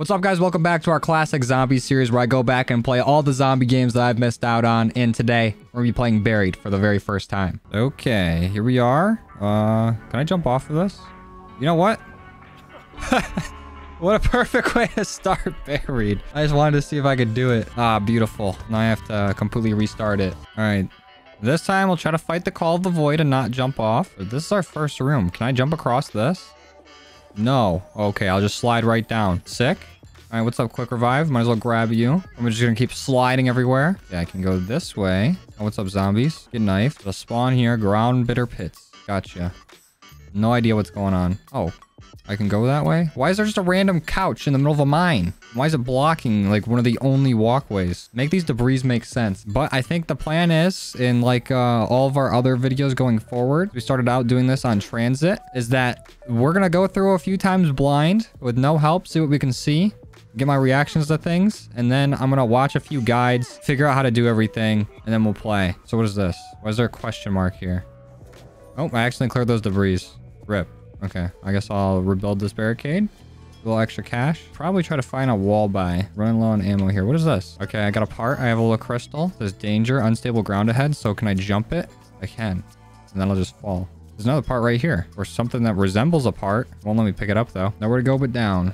What's up, guys? Welcome back to our classic zombie series where I go back and play all the zombie games that I've missed out on. And today, we're to be playing Buried for the very first time. Okay, here we are. Uh, can I jump off of this? You know what? what a perfect way to start Buried. I just wanted to see if I could do it. Ah, beautiful. Now I have to completely restart it. All right. This time, we'll try to fight the Call of the Void and not jump off. This is our first room. Can I jump across this? No. Okay, I'll just slide right down. Sick. All right, what's up, Quick Revive? Might as well grab you. I'm just gonna keep sliding everywhere. Yeah, I can go this way. Oh, what's up, zombies? Get knifed. The spawn here. Ground bitter pits. Gotcha. No idea what's going on. Oh, I can go that way? Why is there just a random couch in the middle of a mine? Why is it blocking like one of the only walkways? Make these debris make sense. But I think the plan is in like uh, all of our other videos going forward, we started out doing this on transit, is that we're to go through a few times blind with no help, see what we can see, get my reactions to things, and then I'm to watch a few guides, figure out how to do everything, and then we'll play. So what is this? Why is there a question mark here? Oh, I accidentally cleared those debris. Rip. Okay, I guess I'll rebuild this barricade. A little extra cash. Probably try to find a wall buy. Running low on ammo here. What is this? Okay, I got a part. I have a little crystal. There's danger, unstable ground ahead. So can I jump it? I can. And then I'll just fall. There's another part right here. Or something that resembles a part. Won't let me pick it up though. Nowhere to go but down.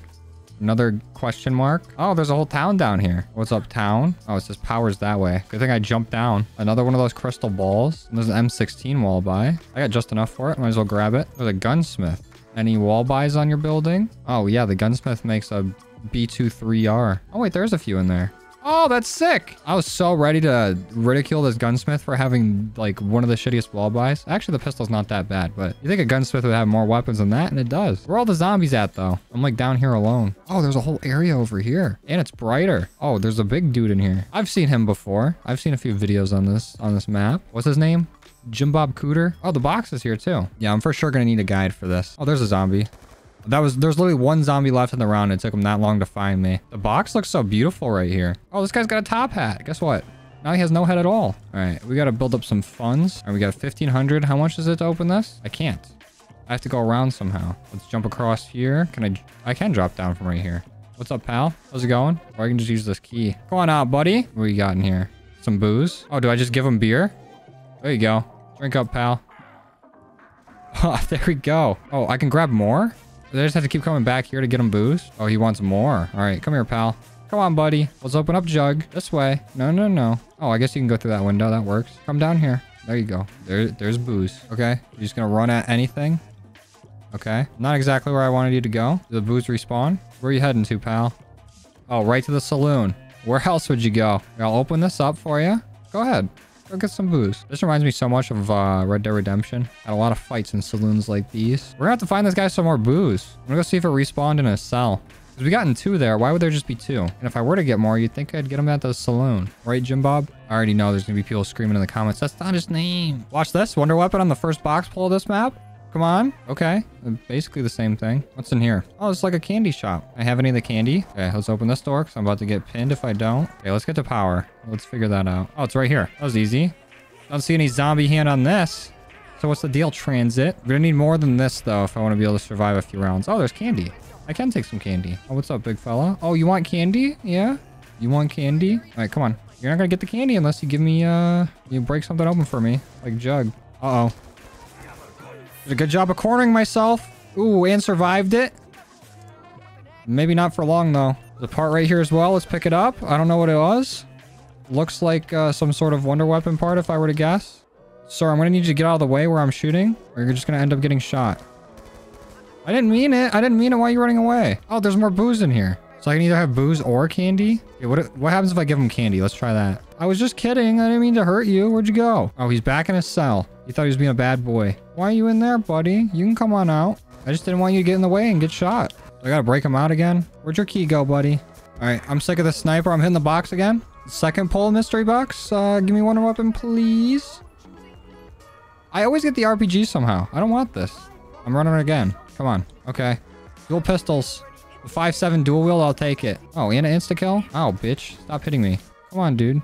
Another question mark. Oh, there's a whole town down here. What's up, town? Oh, it says powers that way. Good thing I jumped down. Another one of those crystal balls. There's an M16 wall buy. I got just enough for it. Might as well grab it. There's a gunsmith. Any wall buys on your building? Oh, yeah, the gunsmith makes a B23R. Oh, wait, there's a few in there. Oh, that's sick. I was so ready to ridicule this gunsmith for having like one of the shittiest wall buys. Actually, the pistol's not that bad, but you think a gunsmith would have more weapons than that? And it does. Where all the zombies at though? I'm like down here alone. Oh, there's a whole area over here and it's brighter. Oh, there's a big dude in here. I've seen him before. I've seen a few videos on this, on this map. What's his name? Jim Bob Cooter. Oh, the box is here too. Yeah, I'm for sure gonna need a guide for this. Oh, there's a zombie. That was, there's literally one zombie left in the round. It took him that long to find me. The box looks so beautiful right here. Oh, this guy's got a top hat. Guess what? Now he has no head at all. All right, we got to build up some funds. All right, we got 1500. How much is it to open this? I can't. I have to go around somehow. Let's jump across here. Can I? I can drop down from right here. What's up, pal? How's it going? Or I can just use this key. Come on out, buddy. What we got in here? Some booze. Oh, do I just give him beer? There you go. Drink up, pal. Oh, there we go. Oh, I can grab more? I just have to keep coming back here to get him booze. Oh, he wants more. All right, come here, pal. Come on, buddy. Let's open up Jug. This way. No, no, no. Oh, I guess you can go through that window. That works. Come down here. There you go. There, there's booze. Okay. You're just going to run at anything. Okay. Not exactly where I wanted you to go. Did the booze respawn? Where are you heading to, pal? Oh, right to the saloon. Where else would you go? I'll open this up for you. Go ahead. Go get some booze. This reminds me so much of uh, Red Dead Redemption. Had a lot of fights in saloons like these. We're gonna have to find this guy some more booze. I'm gonna go see if it respawned in a cell. Because we gotten two there. Why would there just be two? And if I were to get more, you'd think I'd get them at the saloon. Right, Jim Bob? I already know there's gonna be people screaming in the comments. That's not his name. Watch this. Wonder Weapon on the first box pull of this map. Come on. Okay. Basically the same thing. What's in here? Oh, it's like a candy shop. I have any of the candy? Okay, let's open this door because I'm about to get pinned if I don't. Okay, let's get to power. Let's figure that out. Oh, it's right here. That was easy. Don't see any zombie hand on this. So what's the deal, Transit? We're gonna need more than this, though, if I want to be able to survive a few rounds. Oh, there's candy. I can take some candy. Oh, what's up, big fella? Oh, you want candy? Yeah? You want candy? All right, come on. You're not gonna get the candy unless you give me, uh... You break something open for me. Like Jug. Uh-oh. Did a good job of cornering myself. Ooh, and survived it. Maybe not for long, though. The part right here as well. Let's pick it up. I don't know what it was. Looks like uh, some sort of wonder weapon part, if I were to guess. Sir, I'm going to need you to get out of the way where I'm shooting, or you're just going to end up getting shot. I didn't mean it. I didn't mean it. Why are you running away? Oh, there's more booze in here. So I can either have booze or candy? What, what happens if I give him candy? Let's try that. I was just kidding. I didn't mean to hurt you. Where'd you go? Oh, he's back in his cell. He thought he was being a bad boy. Why are you in there, buddy? You can come on out. I just didn't want you to get in the way and get shot. I gotta break him out again. Where'd your key go, buddy? All right, I'm sick of the sniper. I'm hitting the box again. Second pull mystery box. Uh, give me one weapon, please. I always get the RPG somehow. I don't want this. I'm running again. Come on. Okay. Dual pistols. The 5.7 dual wield, I'll take it. Oh, and an insta-kill? Oh, bitch. Stop hitting me. Come on, dude.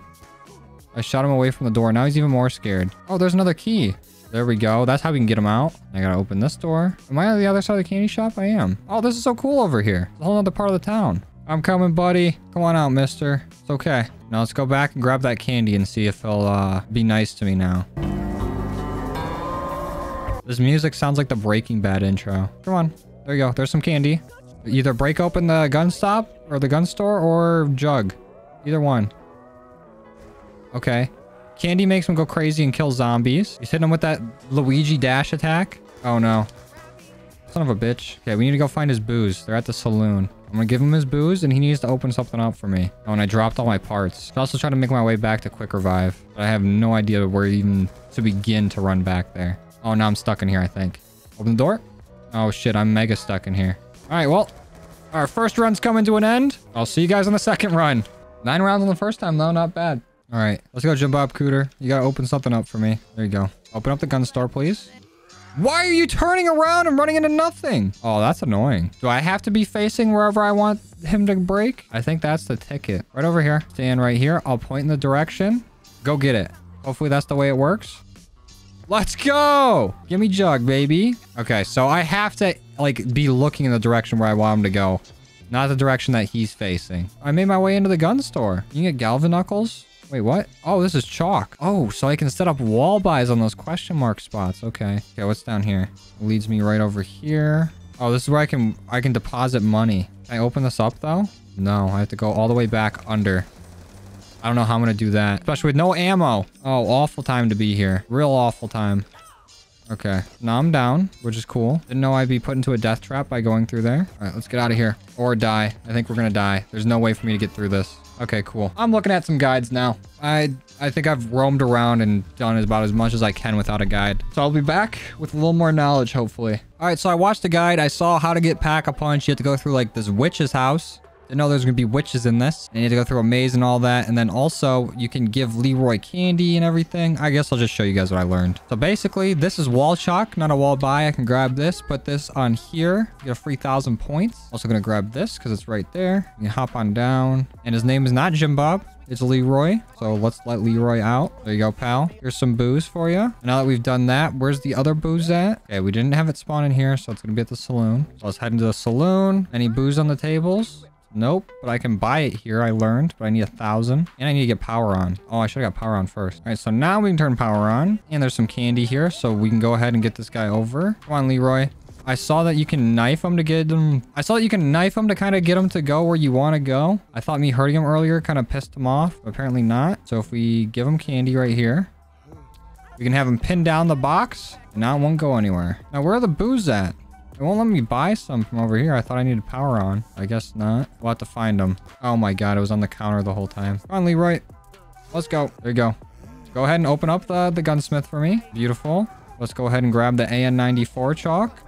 I shot him away from the door. Now he's even more scared. Oh, there's another key. There we go. That's how we can get him out. I gotta open this door. Am I on the other side of the candy shop? I am. Oh, this is so cool over here. It's a whole other part of the town. I'm coming, buddy. Come on out, mister. It's okay. Now let's go back and grab that candy and see if he'll uh, be nice to me now. This music sounds like the Breaking Bad intro. Come on. There you go. There's some candy. Either break open the gun stop or the gun store or jug. Either one. Okay. Candy makes him go crazy and kill zombies. He's hitting him with that Luigi dash attack. Oh no. Son of a bitch. Okay, we need to go find his booze. They're at the saloon. I'm gonna give him his booze and he needs to open something up for me. Oh, and I dropped all my parts. I also trying to make my way back to Quick Revive. But I have no idea where even to begin to run back there. Oh, now I'm stuck in here, I think. Open the door. Oh shit, I'm mega stuck in here. All right, well, our first run's coming to an end. I'll see you guys on the second run. Nine rounds on the first time, though. Not bad. All right, let's go, Jim Bob Cooter. You gotta open something up for me. There you go. Open up the gun store, please. Why are you turning around and running into nothing? Oh, that's annoying. Do I have to be facing wherever I want him to break? I think that's the ticket. Right over here. Stand right here. I'll point in the direction. Go get it. Hopefully that's the way it works. Let's go. Give me jug, baby. Okay, so I have to like be looking in the direction where I want him to go. Not the direction that he's facing. I made my way into the gun store. You can get Galvaknuckles. Wait, what? Oh, this is chalk. Oh, so I can set up wall buys on those question mark spots. Okay. Okay, what's down here? Leads me right over here. Oh, this is where I can I can deposit money. Can I open this up though? No, I have to go all the way back under. I don't know how I'm gonna do that. Especially with no ammo. Oh, awful time to be here. Real awful time. Okay. Now I'm down, which is cool. Didn't know I'd be put into a death trap by going through there. All right, let's get out of here. Or die. I think we're gonna die. There's no way for me to get through this. Okay, cool. I'm looking at some guides now. I I think I've roamed around and done about as much as I can without a guide. So I'll be back with a little more knowledge, hopefully. All right, so I watched the guide. I saw how to get Pack-a-Punch. You have to go through like this witch's house. Didn't know there's gonna be witches in this. I need to go through a maze and all that. And then also you can give Leroy candy and everything. I guess I'll just show you guys what I learned. So basically this is wall chalk, not a wall buy. I can grab this, put this on here, get a free thousand points. Also gonna grab this because it's right there. You hop on down. And his name is not Jim Bob. It's Leroy. So let's let Leroy out. There you go, pal. Here's some booze for you. And now that we've done that, where's the other booze at? Okay, we didn't have it spawn in here, so it's going to be at the saloon. So let's head into the saloon. Any booze on the tables? Nope, but I can buy it here, I learned, but I need a thousand. And I need to get power on. Oh, I should have got power on first. All right, so now we can turn power on. And there's some candy here, so we can go ahead and get this guy over. Come on, Leroy. I saw that you can knife him to get him. I saw that you can knife him to kind of get him to go where you want to go. I thought me hurting him earlier kind of pissed him off. Apparently not. So if we give him candy right here, we can have him pin down the box. And now won't go anywhere. Now, where are the booze at? It won't let me buy some from over here. I thought I needed power on. I guess not. We'll have to find them. Oh my god, it was on the counter the whole time. On, Leroy. Let's go. There you go. Go ahead and open up the, the gunsmith for me. Beautiful. Let's go ahead and grab the AN94 chalk.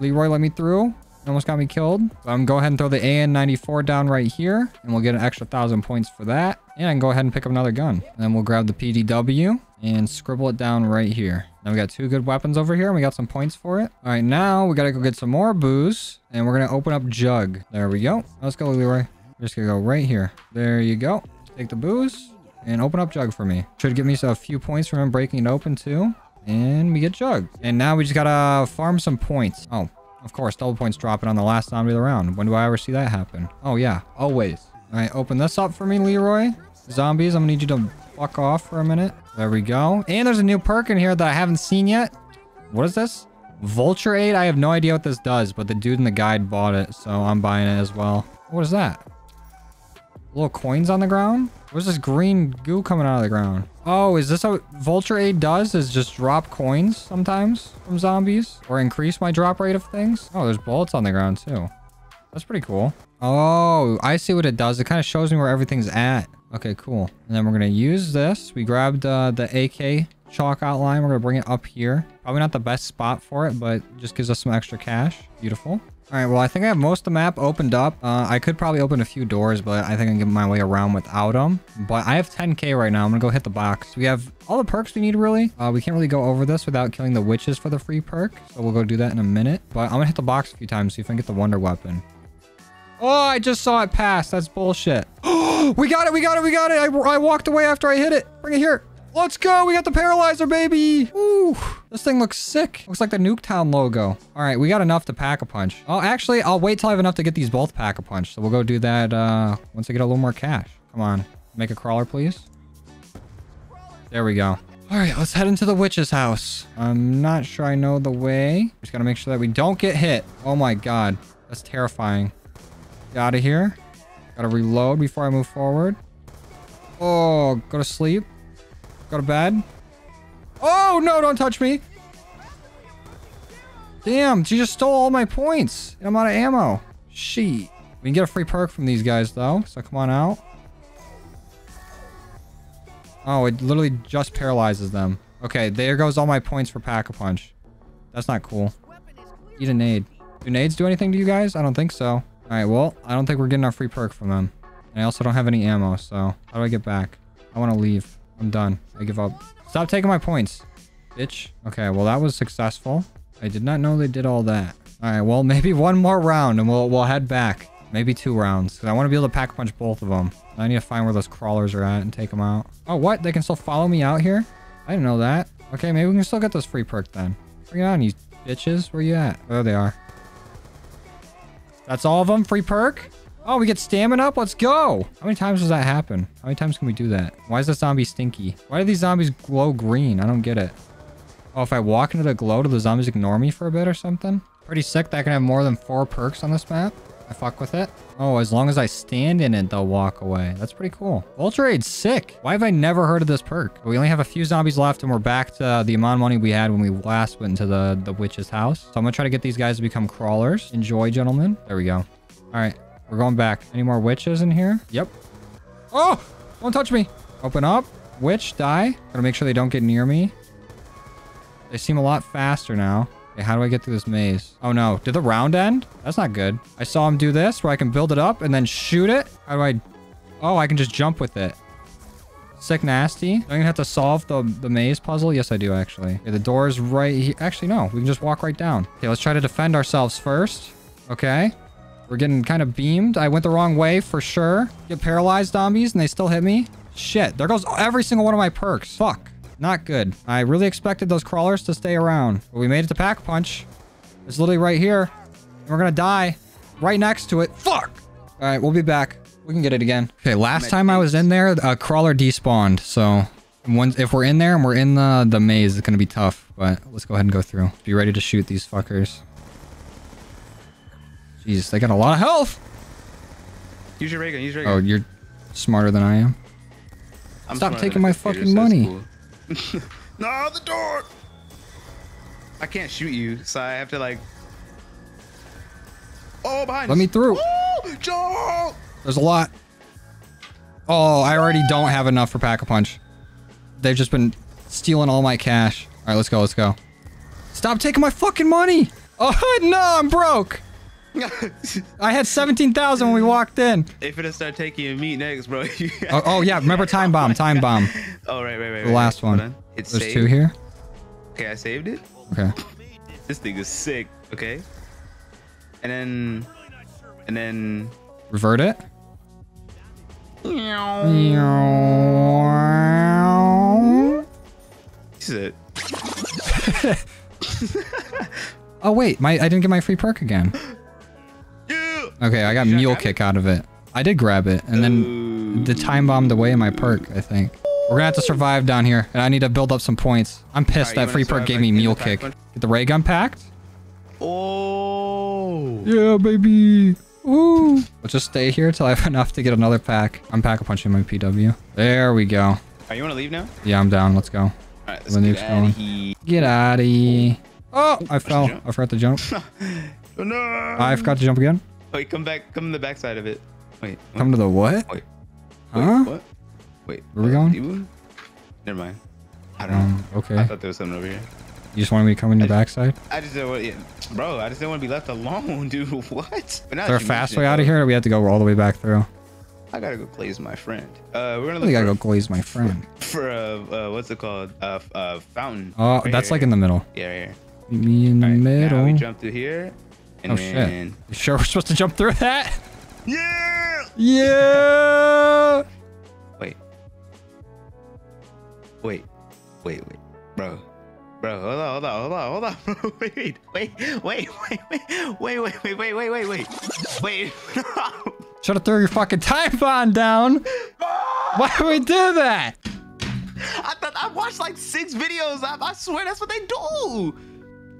Leroy let me through. Almost got me killed. So I'm go ahead and throw the AN94 down right here. And we'll get an extra thousand points for that. And I can go ahead and pick up another gun. And then we'll grab the PDW and scribble it down right here. Now we got two good weapons over here. And we got some points for it. All right, now we got to go get some more booze. And we're going to open up Jug. There we go. Let's go, Leroy. We're just going to go right here. There you go. Take the booze and open up Jug for me. Should give me a few points from him breaking it open too. And we get Jug. And now we just gotta farm some points. Oh, of course, double points dropping on the last zombie of the round. When do I ever see that happen? Oh, yeah. Always. All right, open this up for me, Leroy. Zombies, I'm gonna need you to fuck off for a minute. There we go. And there's a new perk in here that I haven't seen yet. What is this? Vulture Aid? I have no idea what this does, but the dude in the guide bought it, so I'm buying it as well. What is that? Little coins on the ground? What's this green goo coming out of the ground? Oh, is this what Vulture Aid does? Is just drop coins sometimes from zombies? Or increase my drop rate of things? Oh, there's bullets on the ground too. That's pretty cool. Oh, I see what it does. It kind of shows me where everything's at. Okay, cool. And then we're going to use this. We grabbed uh, the AK chalk outline. We're going to bring it up here. Probably not the best spot for it, but just gives us some extra cash. Beautiful. All right, well, I think I have most of the map opened up. Uh, I could probably open a few doors, but I think I can get my way around without them. But I have 10k right now. I'm gonna go hit the box. We have all the perks we need, really. Uh, we can't really go over this without killing the witches for the free perk. So we'll go do that in a minute. But I'm gonna hit the box a few times, see if I can get the wonder weapon. Oh, I just saw it pass. That's bullshit. we got it, we got it, we got it. I, I walked away after I hit it. Bring it here. Let's go. We got the paralyzer, baby. Ooh, this thing looks sick. Looks like the Nuketown logo. All right, we got enough to pack a punch. Oh, actually, I'll wait till I have enough to get these both pack a punch. So we'll go do that uh, once I get a little more cash. Come on. Make a crawler, please. There we go. All right, let's head into the witch's house. I'm not sure I know the way. Just gotta make sure that we don't get hit. Oh my god, that's terrifying. Get out of here. Gotta reload before I move forward. Oh, go to sleep. Go to bed. Oh, no, don't touch me. Damn, she just stole all my points. And I'm out of ammo. She. We can get a free perk from these guys, though. So come on out. Oh, it literally just paralyzes them. Okay, there goes all my points for Pack-a-Punch. That's not cool. Eat a nade. Do nades do anything to you guys? I don't think so. All right, well, I don't think we're getting our free perk from them. And I also don't have any ammo, so how do I get back? I want to leave. I'm done. I give up. Stop taking my points, bitch. Okay, well, that was successful. I did not know they did all that. All right, well, maybe one more round and we'll, we'll head back. Maybe two rounds. Because I want to be able to pack punch both of them. I need to find where those crawlers are at and take them out. Oh, what? They can still follow me out here? I didn't know that. Okay, maybe we can still get those free perk then. Bring it on, you bitches. Where you at? Oh, there they are. That's all of them? Free perk? Oh, we get stamina up? Let's go! How many times does that happen? How many times can we do that? Why is the zombie stinky? Why do these zombies glow green? I don't get it. Oh, if I walk into the glow, do the zombies ignore me for a bit or something? Pretty sick that I can have more than four perks on this map. I fuck with it. Oh, as long as I stand in it, they'll walk away. That's pretty cool. Aid's sick. Why have I never heard of this perk? We only have a few zombies left and we're back to the amount of money we had when we last went into the, the witch's house. So I'm gonna try to get these guys to become crawlers. Enjoy, gentlemen. There we go. All right, we're going back. Any more witches in here? Yep. Oh, don't touch me. Open up. Witch, die. Gotta make sure they don't get near me. They seem a lot faster now. How do I get through this maze? Oh no, did the round end? That's not good. I saw him do this where I can build it up and then shoot it. How do I... Oh, I can just jump with it. Sick nasty. Do I even have to solve the, the maze puzzle? Yes, I do actually. Okay, the door's right here. Actually, no. We can just walk right down. Okay, let's try to defend ourselves first. Okay. We're getting kind of beamed. I went the wrong way for sure. Get paralyzed zombies and they still hit me. Shit, there goes every single one of my perks. Fuck. Not good. I really expected those crawlers to stay around. But we made it to Pack Punch. It's literally right here. And we're gonna die. Right next to it. Fuck! Alright, we'll be back. We can get it again. Okay, last time I was in there, a crawler despawned. So, once if we're in there and we're in the, the maze, it's gonna be tough. But let's go ahead and go through. Be ready to shoot these fuckers. Jeez, they got a lot of health! Use your ray gun, use your ray Oh, you're smarter than I am. I'm stop taking my fucking money. cool. no, the door! I can't shoot you, so I have to like... Oh, behind Let us. me through. There's a lot. Oh, I already don't have enough for Pack-a-Punch. They've just been stealing all my cash. All right, let's go, let's go. Stop taking my fucking money! Oh, no, I'm broke! I had 17,000 when we walked in. They finna start taking your meat next, bro. Oh, oh, yeah, remember Time oh Bomb, Time Bomb. Oh, right, right, right. The last Hold one. on. It's There's saved. two here. Okay, I saved it. Okay. This thing is sick. Okay. And then... And then... Revert it. This is it. Oh, wait, my I didn't get my free perk again. Okay, I got mule kick out of it. I did grab it, and then the time bombed away my perk, I think. We're gonna have to survive down here, and I need to build up some points. I'm pissed Alright, you that free perk gave me mule kick. Get the ray gun packed? Oh. Yeah, baby. Ooh. Let's just stay here till I have enough to get another pack. I'm pack a punching my PW. There we go. Are you want to leave now? Yeah, I'm down. Let's go. All right, let's The get nuke's out going. of here. Get out of here. Oh, oh I fell. I forgot to jump. Oh, no. I forgot to jump again. Wait, come back. Come to the backside of it. Wait. what? Come to the what? Wait. Wait, Huh? What? Wait. Where we uh, going? you- Never mind. I don't know. Um, okay. I thought there was something over here. You just wanted me to come in your I- backside? I just don't want, yeah, bro. I just don't want to be left alone, dude. What? But now Is there a fast way it, out of here or we have to go all the way back through? I gotta go glaze my friend. Uh, we're gonna I look I gotta go glaze my friend. for a uh, what's it called? Uh, uh, fountain. Oh, Right that's here, like in the middle. Yeah, right here. Meet me in the All right, middle. Now we jump through here. And Oh then... shit. You sure we're supposed to jump through that? Yeah. Yeah. Wait. Wait, wait, wait, bro. Bro, hold on, hold on, hold on, hold on, bro. Wait, wait, wait, wait, wait, wait, wait, wait, wait, wait, wait, wait, wait, wait. Should have threw your fucking time bomb down. Why would we do that? I thought I watched like six videos. I, I swear that's what they do.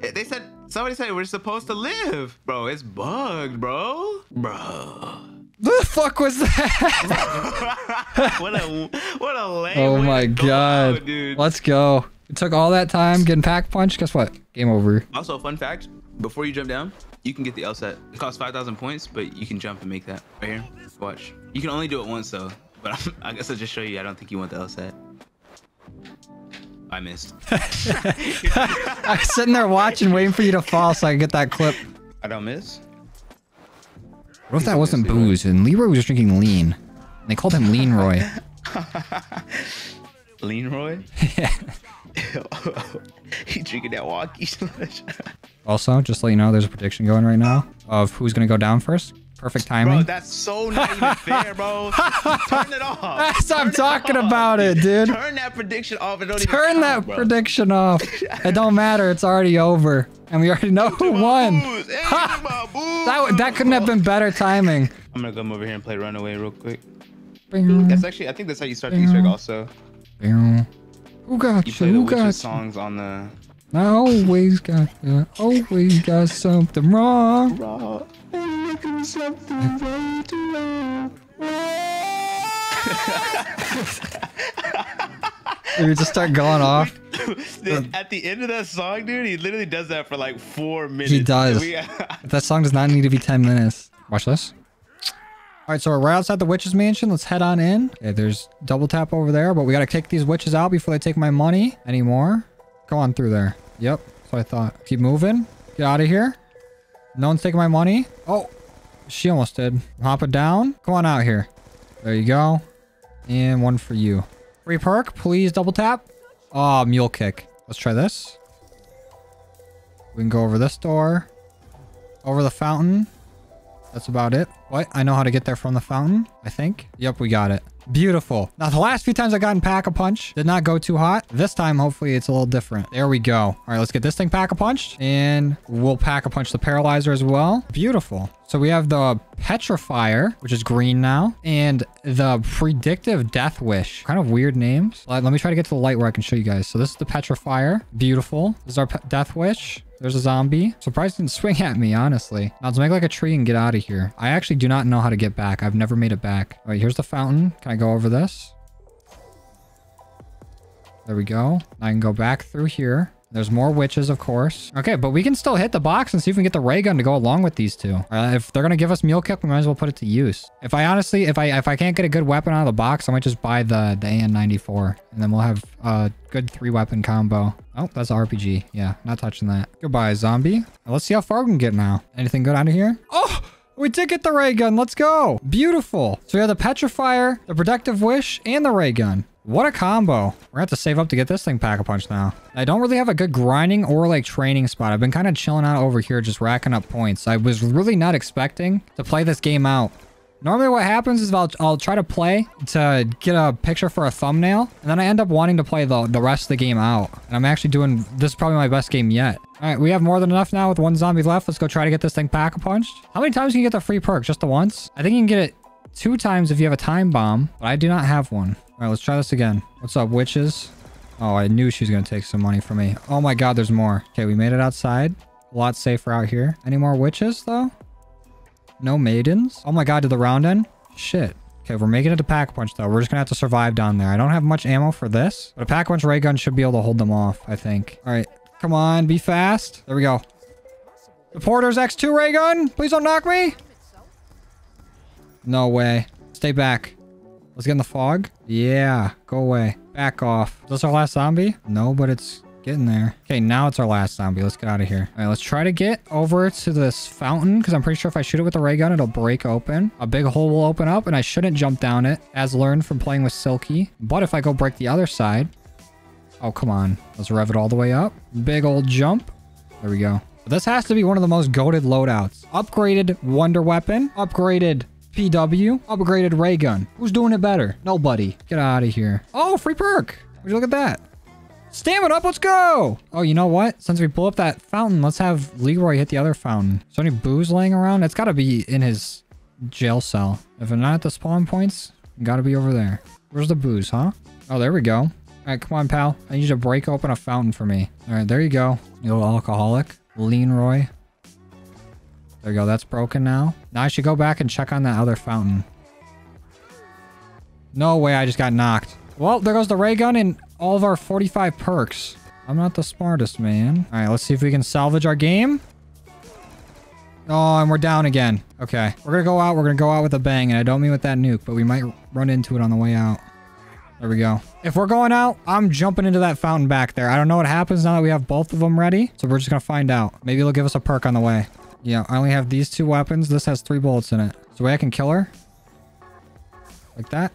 They said somebody said we're supposed to live, bro. It's bugged, bro, bro. The fuck was that? what a what a lame. oh my go god. out, dude. Let's go. It took all that time getting pack punch. Guess what? Game over. Also, fun fact: before you jump down, you can get the LSAT. It costs five thousand points, but you can jump and make that right here. Watch. You can only do it once though. But I'm, I guess I'll just show you. I don't think you want the LSAT. I missed. I was sitting there watching, waiting for you to fall so I could get that clip. I don't miss. What if that wasn't booze and Leroy was just drinking lean? And they called him Lean Roy. Lean Roy. yeah. he drinking that walkie. Also, just to let you know, there's a prediction going right now of who's going to go down first. Perfect timing. Bro, that's so not even fair, bro. Turn it off. That's what I'm talking off. about it, dude. Turn that prediction off. It don't even Turn count, that bro. prediction off. It don't matter. It's already over. And we already know who won. Booze. Hey, my booze. That, that couldn't have been better timing. I'm gonna come over here and play Runaway real quick. Bing, That's actually, I think that's how you start the Easter egg. Also, bing. Who got you you? play the Who witches got you? songs on the. I always got you. Always got something wrong. Raw. You just start going off. At the end of that song, dude, he literally does that for like four minutes. He does. That song does not need to be 10 minutes. Watch this. All right, so we're right outside the witch's mansion. Let's head on in. Okay, there's double tap over there, but we got to kick these witches out before they take my money anymore. Go on through there. Yep, so I thought. Keep moving. Get out of here. No one's taking my money. Oh, she almost did. Hop it down. Come on out here. There you go. And one for you. Free perk, please double tap. Oh, mule kick. Let's try this. We can go over this door. Over the fountain. That's about it. What? I know how to get there from the fountain, I think. Yep, we got it. Beautiful. Now, the last few times I got in Pack-a-Punch did not go too hot. This time, hopefully, it's a little different. There we go. All right, let's get this thing Pack-a-Punched. And we'll Pack-a-Punch the Paralyzer as well. Beautiful. So we have the Petrifier, which is green now. And the Predictive Death Wish. Kind of weird names. Let, let me try to get to the light where I can show you guys. So this is the Petrifier. Beautiful. This is our Death Wish. There's a zombie. Surprised didn't swing at me, honestly. Now let's make like a tree and get out of here. I actually do not know how to get back. I've never made it back. All right, here's the fountain. Can I go over this? There we go. I can go back through here. There's more witches, of course. Okay, but we can still hit the box and see if we can get the ray gun to go along with these two. Uh, if they're gonna give us mule kick, we might as well put it to use. If I honestly, if I if I can't get a good weapon out of the box, I might just buy the the AN94, and then we'll have a good three weapon combo. Oh, that's RPG. Yeah, not touching that. Goodbye, zombie. Let's see how far we can get now. Anything good out of here? Oh. We did get the ray gun. Let's go. Beautiful. So we have the petrifier, the protective wish, and the ray gun. What a combo. We're gonna have to save up to get this thing pack-a-punch now. I don't really have a good grinding or like training spot. I've been kind of chilling out over here just racking up points. I was really not expecting to play this game out. Normally what happens is I'll, I'll try to play to get a picture for a thumbnail, and then I end up wanting to play the, the rest of the game out. And I'm actually doing, this is probably my best game yet. All right, we have more than enough now with one zombie left. Let's go try to get this thing pack-a-punched. How many times can you get the free perk? Just the once? I think you can get it two times if you have a time bomb, but I do not have one. All right, let's try this again. What's up, witches? Oh, I knew she was going to take some money from me. Oh my god, there's more. Okay, we made it outside. A lot safer out here. Any more witches, though? No maidens? Oh my god, did the round end? Shit. Okay, we're making it to pack punch though. We're just gonna have to survive down there. I don't have much ammo for this, but a pack punch ray gun should be able to hold them off, I think. All right, come on, be fast. There we go. The Porter's X2 ray gun. Please don't knock me. No way. Stay back. Let's get in the fog. Yeah, go away. Back off. Is this our last zombie? No, but it's getting there. Okay, now it's our last zombie. Let's get out of here. All right, let's try to get over to this fountain because I'm pretty sure if I shoot it with the ray gun, it'll break open. A big hole will open up and I shouldn't jump down it as learned from playing with Silky. But if I go break the other side... Oh, come on. Let's rev it all the way up. Big old jump. There we go. This has to be one of the most goaded loadouts. Upgraded Wonder Weapon. Upgraded PW. Upgraded Ray Gun. Who's doing it better? Nobody. Get out of here. Oh, free perk. Would you look at that? Stamina up, let's go! Oh, you know what? Since we blew up that fountain, let's have Leroy hit the other fountain. Is there any booze laying around? It's gotta be in his jail cell. If not at the spawn points, gotta be over there. Where's the booze, huh? Oh, there we go. All right, come on, pal. I need you to break open a fountain for me. All right, there you go. You little alcoholic. Leroy. There you go. That's broken now. Now I should go back and check on that other fountain. No way, I just got knocked. Well, there goes the ray gun and all of our 45 perks. I'm not the smartest, man. All right, let's see if we can salvage our game. Oh, and we're down again. Okay, we're gonna go out. We're gonna go out with a bang, and I don't mean with that nuke, but we might run into it on the way out. There we go. If we're going out, I'm jumping into that fountain back there. I don't know what happens now that we have both of them ready, so we're just gonna find out. Maybe it'll give us a perk on the way. Yeah, I only have these two weapons. This has three bullets in it. So way I can kill her? Like that?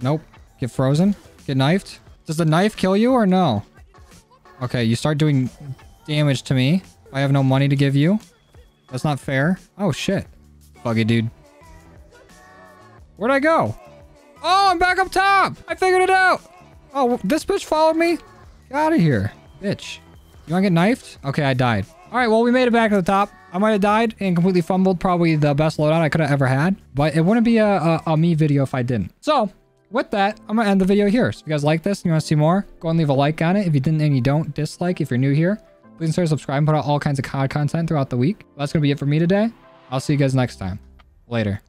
Nope. Get frozen? Get knifed? Does the knife kill you or no? Okay, you start doing damage to me. I have no money to give you. That's not fair. Oh, shit. Buggy dude. Where'd I go? Oh, I'm back up top. I figured it out. Oh, this bitch followed me? Get out of here. Bitch. You want to get knifed? Okay, I died. All right, well, we made it back to the top. I might have died and completely fumbled. Probably the best loadout I could have ever had. But it wouldn't be a, a, a me video if I didn't. So, with that, I'm going to end the video here. So if you guys like this and you want to see more, go and leave a like on it. If you didn't and you don't, dislike if you're new here. Please consider subscribing, put out all kinds of COD content throughout the week. That's going to be it for me today. I'll see you guys next time. Later.